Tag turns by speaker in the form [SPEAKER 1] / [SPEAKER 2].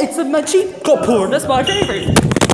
[SPEAKER 1] it's a matchy Go. That's my favorite.